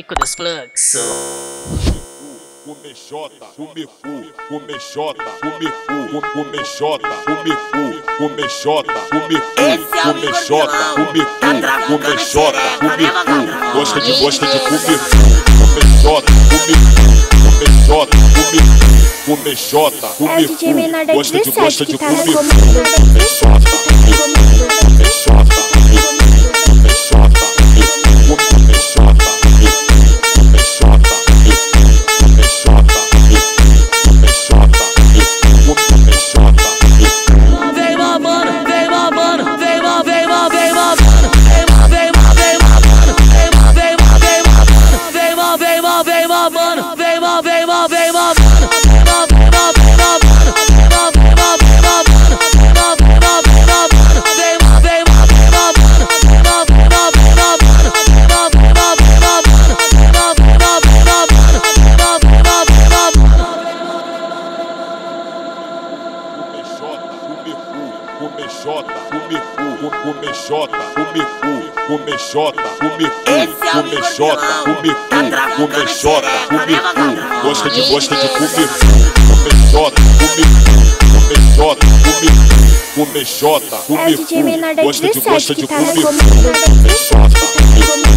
Pânico dos Plugs. Comexota, comefu, comexota, comefu, comexota, comefu, comexota, comefu, comexota, comefu, comexota, comefu, gosta de gosta de comefu, comexota, comefu, comexota, comefu, comexota, comefu, gosta de gosta de comefu, comexota, comefu. envolve, envolve. come comefu, come comefu, come comefu, come comefu, come comefu, come cu, gosta de gosta de comefu, cu, comefu, xota, come cu, come xota, come cu, come xota, come gosta de gosta de come cu, come